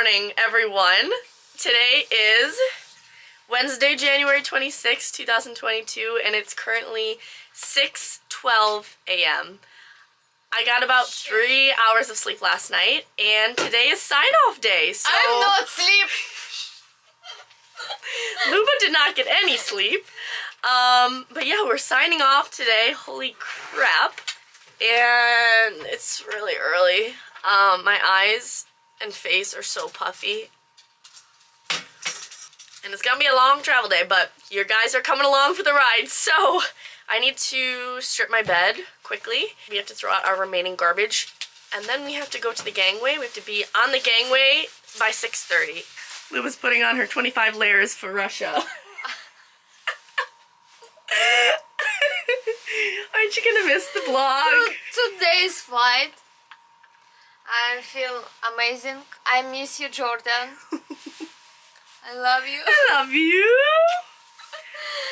Good morning, everyone. Today is Wednesday, January 26, 2022, and it's currently 6.12 a.m. I got about three hours of sleep last night, and today is sign-off day, so... I'm not sleep. Luba did not get any sleep. Um, but yeah, we're signing off today. Holy crap. And it's really early. Um, my eyes and face are so puffy. And it's gonna be a long travel day, but your guys are coming along for the ride, so I need to strip my bed quickly. We have to throw out our remaining garbage, and then we have to go to the gangway. We have to be on the gangway by 6.30. Lou was putting on her 25 layers for Russia. Aren't you gonna miss the vlog? Today's flight. I feel amazing. I miss you, Jordan. I love you. I love you.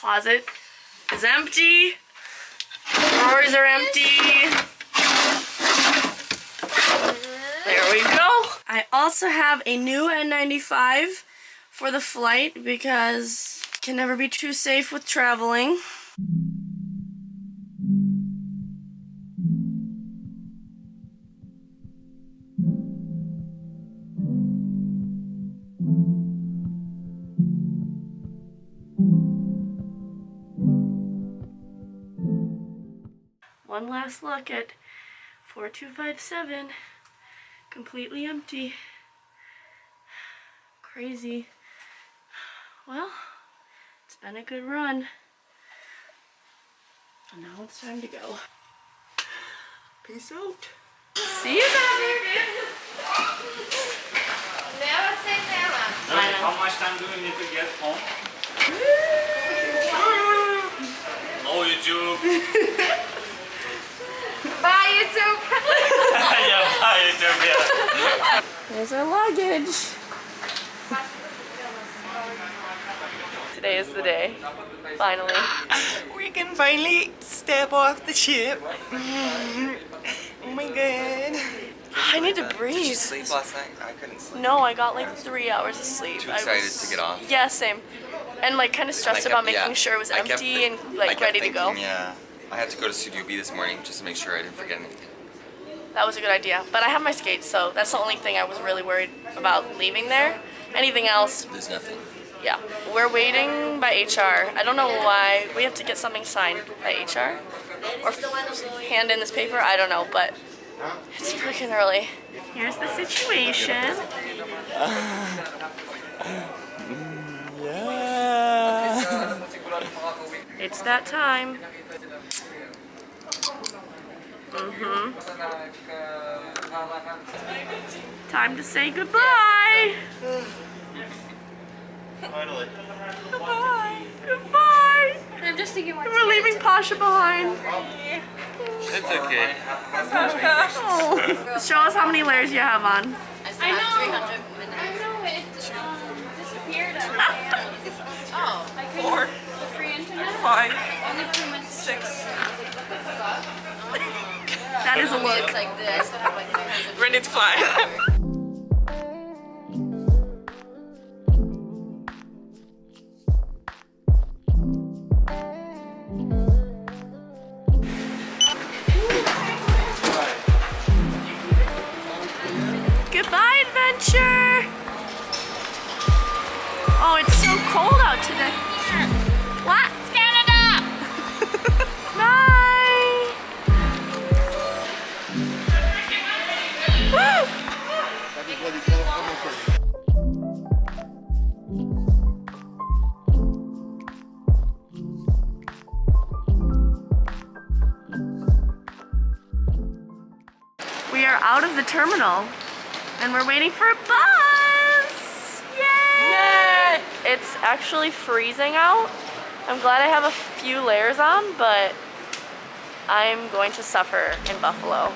Closet is empty. Drawers are empty. There we go. I also have a new N95 for the flight because can never be too safe with traveling. Last look at 4257. Completely empty. Crazy. Well, it's been a good run. And now it's time to go. Peace out. See you then. Never say never. I know. How much time do we need to get home? No YouTube. Bye, YouTube. yeah, bye YouTube. Yeah. There's our luggage. Today is the day. Finally. We can finally step off the ship. Oh my god. I need to breathe. Did you breathe. sleep last night? I couldn't sleep. No, I got like three hours of sleep. Too I excited was- to get off. Yeah, same. And like kind of stressed kept- about making yeah. sure it was I kept empty and like kept ready to go. thinking, Yeah. I had to go to Studio B this morning just to make sure I didn't forget anything. That was a good idea. But I have my skates, so that's the only thing I was really worried about leaving there. Anything else, There's nothing. yeah. We're waiting by HR. I don't know why. We have to get something signed by HR. Or hand in this paper. I don't know, but it's freaking early. Here's the situation. Yeah. It's that time. Mm-hmm. Time to say goodbye. Finally. Goodbye. Goodbye. I'm just thinking what We're leaving Pasha behind. It's okay. Oh. Show us how many layers you have on. I know. I know it um, disappeared. oh. I couldn't. Four, The free internet. five, Only two months. six. That is a look. It's like the, I still have like 300. Ready to fly. We are out of the terminal and we're waiting for a bus. Yay! It's actually freezing out. I'm glad I have a few layers on, but I'm going to suffer in Buffalo.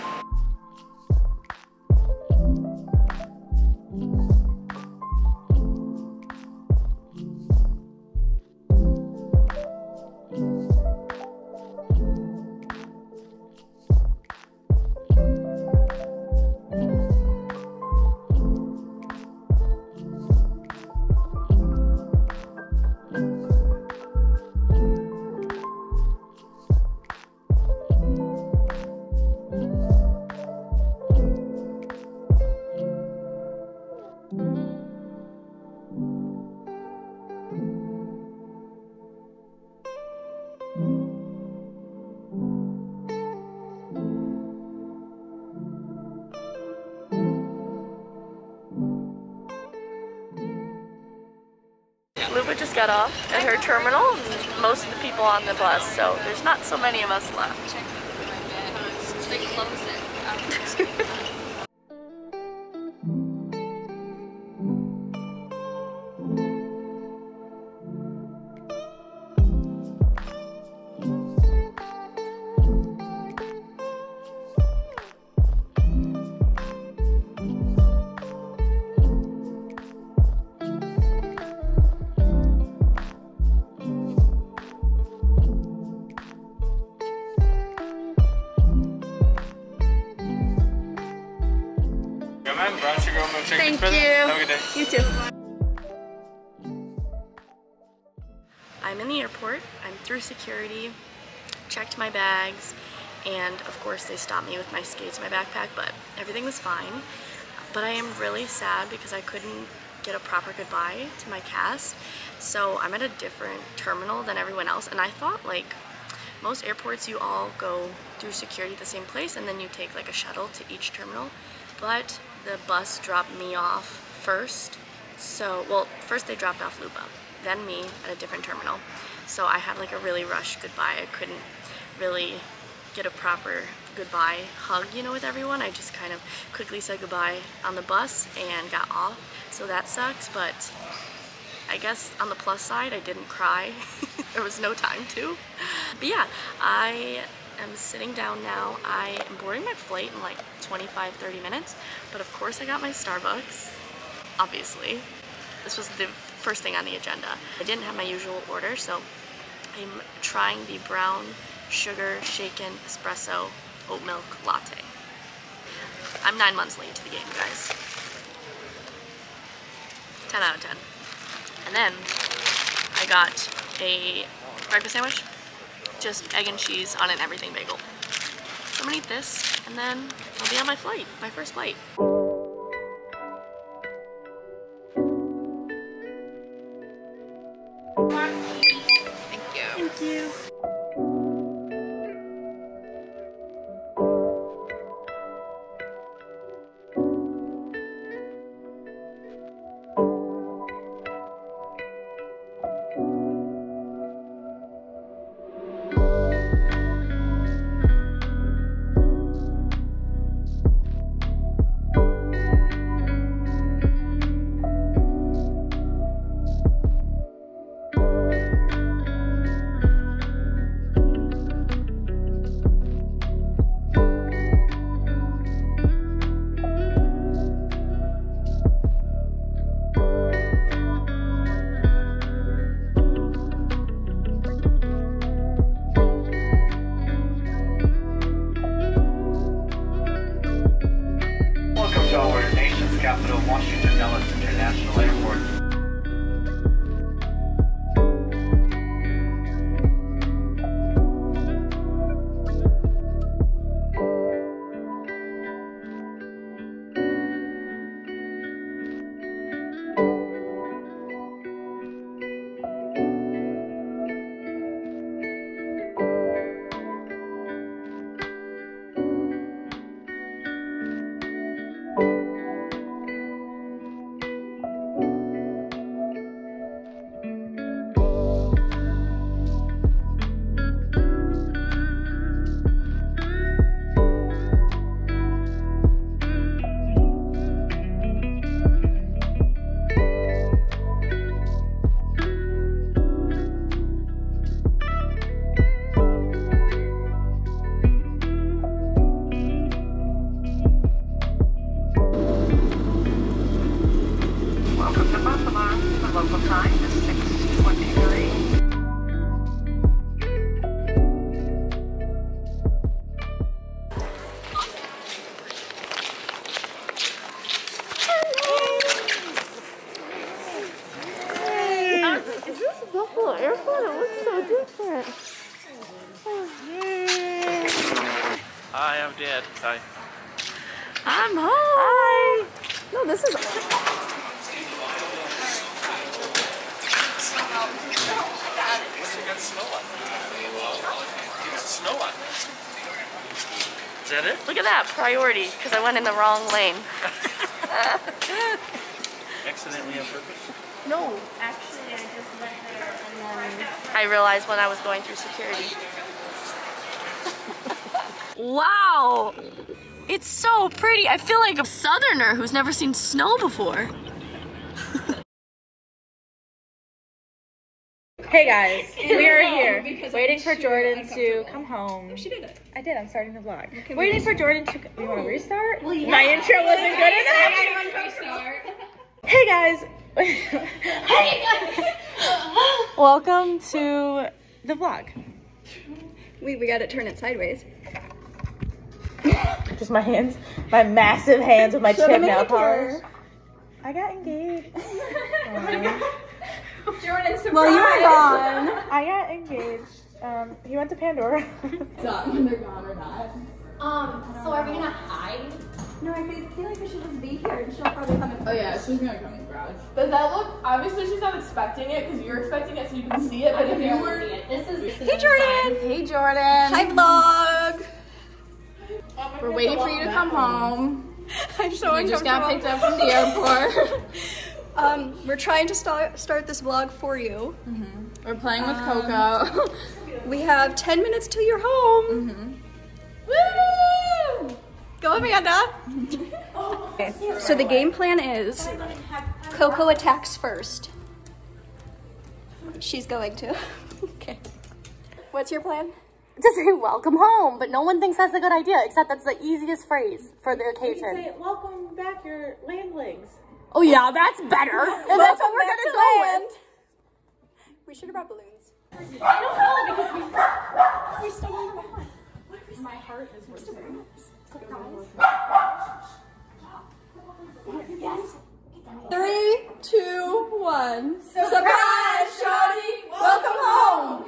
Got off at her terminal, and most of the people on the bus, so there's not so many of us left. man. Brown sugar almond milkshake. Thank you. Have a good day. You too. I'm in the airport. I'm through security, checked my bags, and of course they stopped me with my skates, my backpack, but everything was fine. But I am really sad because I couldn't get a proper goodbye to my cast. So I'm at a different terminal than everyone else, and I thought like most airports you all go through security at the same place and then you take like a shuttle to each terminal but the bus dropped me off first. So well first they dropped off luba then me at a different terminal. So i had like a really rushed goodbye. I couldn't really get a proper goodbye hug you know with everyone. I just kind of quickly said goodbye on the bus and got off. So that sucks but I guess on the plus side, I didn't cry. there was no time to. But yeah, I am sitting down now. I am boarding my flight in like 25, 30 minutes. But of course I got my Starbucks, obviously. This was the first thing on the agenda. I didn't have my usual order, so I'm trying the brown sugar shaken espresso oat milk latte. I'm nine months late to the game, guys. 10 out of 10. And then I got a breakfast sandwich, just egg and cheese on an everything bagel. So I'm gonna eat this, and then I'll be on my flight, my first flight. Capital, Washington Dulles International Airport. Local time is 6:23. Buffalo Airport? It looks so different. Hi, I'm Dad. Hi. I'm home. Hi. No, this is. Is that it? Look at that priority because I went in the wrong lane. Accidentally on purpose? No, actually, I just went there and then I realized when I was going through security. wow! It's so pretty. I feel like a southerner who's never seen snow before. Hey guys, we are here waiting for Jordan to come home. Oh, she did it. I did. I'm starting the vlog. Okay, Waiting for Jordan to. You want to restart? My intro wasn't good enough. Hey guys. Hey guys. Welcome to the vlog. We, we gotta turn it sideways. Just my hands, my massive hands with my Show chip the nail manicure. polish. I got engaged. Oh Well, you were gone. I got engaged. Um, he went to Pandora. when they're gone or Um, so are we gonna hide? No, I feel, feel like we should just be here and she'll probably come in. Oh yeah, she's gonna come in the garage. Does that look? Obviously, she's not expecting it because you're expecting it, so you can see it. But if you were, This is Hey Jordan! hey Jordan, Hi vlog! we're waiting for you to come home. I'm so We just got picked up from the airport. Um, we're trying to start start this vlog for you. Mm-hmm. we're playing with um, Coco. We have 10 minutes till you're home. Mm-hmm. Woo! Go Amanda! okay, so the game plan is Coco attacks first. She's going to. okay. What's your plan? To say welcome home, but no one thinks that's a good idea, except that's the easiest phrase for the occasion. Say, welcome back, your landlings. Oh yeah, that's better. And that's what we're gonna go with. We should have brought balloons. I don't know because we we still need more. My heart is Three, two, one. Surprise, Shawty! Welcome home!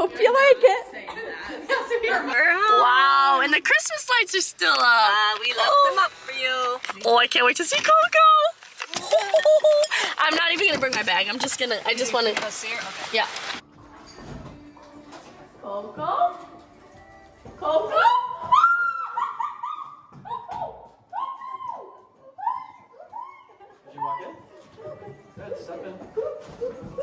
Hope you like it. Wow, and the Christmas lights are still up. Uh, we left them up for you. Oh, I can't wait to see Coco. I'm not even gonna bring my bag. I'm just gonna. I just want to. Yeah. Coco. Coco. Did you walk in? Good, step in.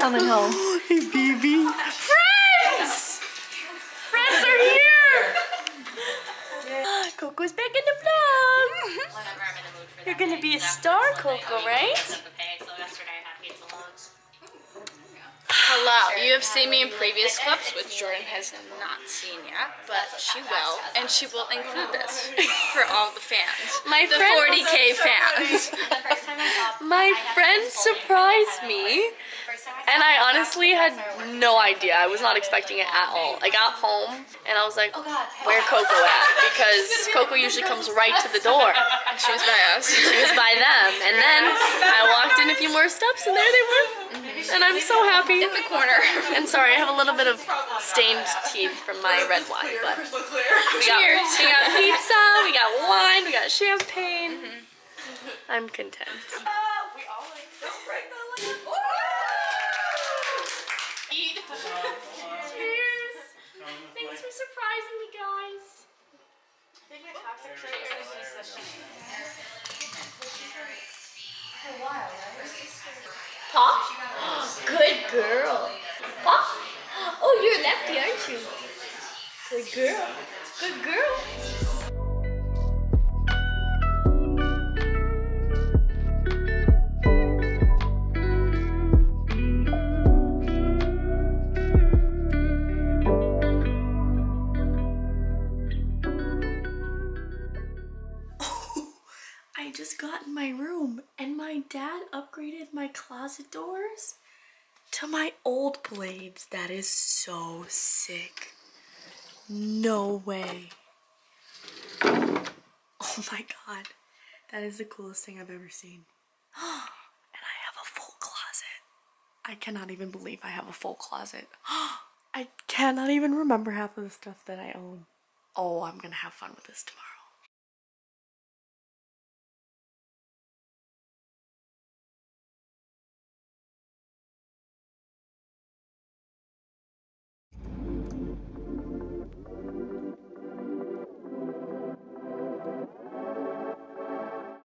You she was coming home. Friends! Friends are here! Coco's back in the vlog. You're gonna be a star, Coco, right? Hello. You have seen me in previous clips, which Jordan has not seen yet, but she will, and she will include this for all the fans. My the 40k fans. My friend surprised me, and I honestly had no idea. I was not expecting it at all. I got home, and I was like, where Coco at? Because Coco usually comes right to the door. And She was by us. She was by them, and then I walked in a few more steps, and there they were. And I'm so happy. In the corner. And sorry, I have a little bit of stained teeth from my red wine, but we got, we got pizza, we got wine, we got champagne. I'm content. Cheers! Thanks for surprising me, guys. Pop? Good girl. Pop? Oh, you're lefty, aren't you? Good girl. Good girl. To my old blades. That is so sick. No way. Oh my god. That is the coolest thing I've ever seen. And I have a full closet. I cannot even believe I have a full closet. I cannot even remember half of the stuff that I own. Oh, I'm gonna have fun with this tomorrow.